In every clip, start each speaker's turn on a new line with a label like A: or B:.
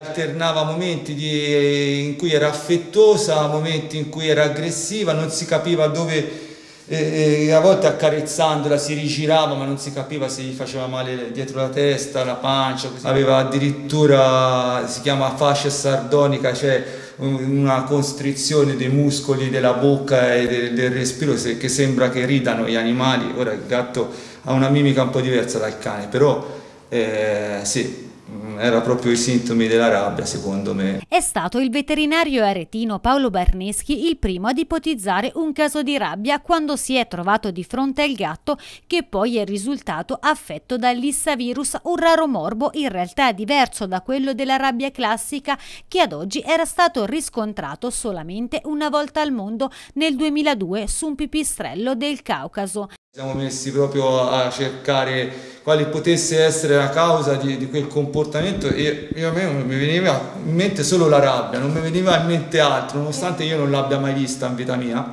A: Alternava momenti di, in cui era affettosa, momenti in cui era aggressiva, non si capiva dove e, a volte accarezzandola si rigirava ma non si capiva se gli faceva male dietro la testa, la pancia, così. aveva addirittura, si chiama fascia sardonica, cioè una constrizione dei muscoli della bocca e del, del respiro che sembra che ridano gli animali, ora il gatto ha una mimica un po' diversa dal cane, però eh, sì, era proprio i sintomi della rabbia secondo me.
B: È stato il veterinario aretino Paolo Barneschi il primo ad ipotizzare un caso di rabbia quando si è trovato di fronte al gatto che poi è risultato affetto dall'issavirus, un raro morbo in realtà diverso da quello della rabbia classica che ad oggi era stato riscontrato solamente una volta al mondo nel 2002 su un pipistrello del Caucaso.
A: Siamo messi proprio a cercare quale potesse essere la causa di, di quel comportamento e io, a me mi veniva in mente solo la rabbia, non mi veniva in mente altro, nonostante io non l'abbia mai vista in vita mia.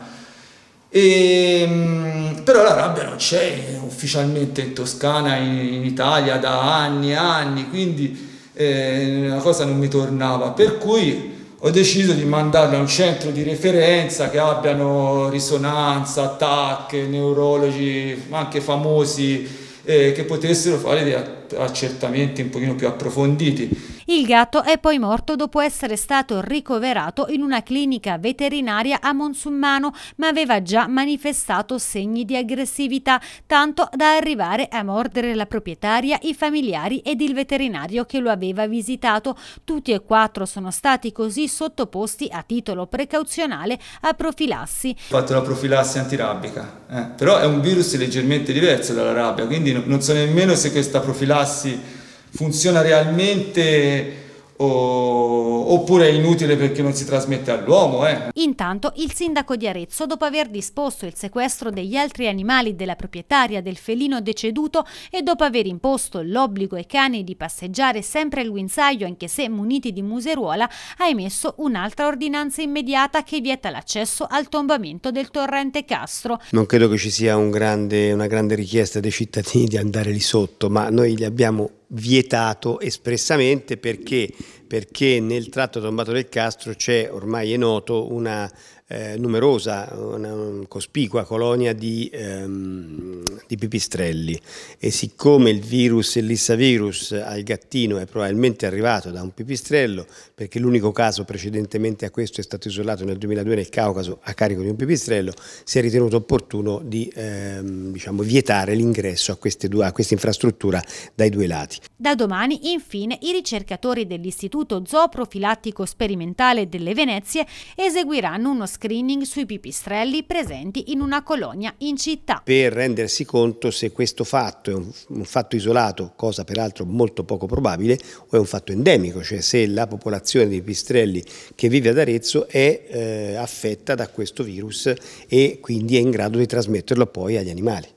A: E, ehm, però la rabbia non c'è ufficialmente in Toscana, in, in, Italia da anni e anni, quindi eh, la cosa non mi tornava. Per cui ho deciso di mandarlo a un centro di referenza che abbiano risonanza, TAC, neurologi, anche famosi, eh, che potessero fare dei accertamenti un pochino più approfonditi.
B: Il gatto è poi morto dopo essere stato ricoverato in una clinica veterinaria a Monsummano, ma aveva già manifestato segni di aggressività, tanto da arrivare a mordere la proprietaria, i familiari ed il veterinario che lo aveva visitato. Tutti e quattro sono stati così sottoposti a titolo precauzionale a profilassi.
A: Ho fatto la profilassi antirabbica, eh, però è un virus leggermente diverso dalla rabbia, quindi non so nemmeno se questa profilassi funziona realmente o, oppure è inutile perché non si trasmette all'uomo. Eh.
B: Intanto il sindaco di Arezzo, dopo aver disposto il sequestro degli altri animali della proprietaria del felino deceduto e dopo aver imposto l'obbligo ai cani di passeggiare sempre al guinzaglio anche se muniti di museruola, ha emesso un'altra ordinanza immediata che vieta l'accesso al tombamento del torrente Castro.
C: Non credo che ci sia un grande, una grande richiesta dei cittadini di andare lì sotto, ma noi li abbiamo vietato espressamente perché, perché nel tratto tombato del Castro c'è, ormai è noto, una eh, numerosa, una cospicua colonia di, ehm, di, pipistrelli e siccome il virus, il lissavirus al gattino è probabilmente arrivato da un pipistrello, perché l'unico caso precedentemente a questo è stato isolato nel 2002 nel Caucaso a carico di un pipistrello, si è ritenuto opportuno di ehm, diciamo, vietare l'ingresso a, a questa infrastruttura dai due lati.
B: Da domani, infine, i ricercatori dell'Istituto Zooprofilattico Sperimentale delle Venezie eseguiranno uno screening sui pipistrelli presenti in una colonia in città.
C: Per rendersi conto se questo fatto è un, fatto isolato, cosa peraltro molto poco probabile, o è un fatto endemico, cioè se la popolazione di pipistrelli che vive ad Arezzo è eh, affetta da questo virus e quindi è in grado di trasmetterlo poi agli animali.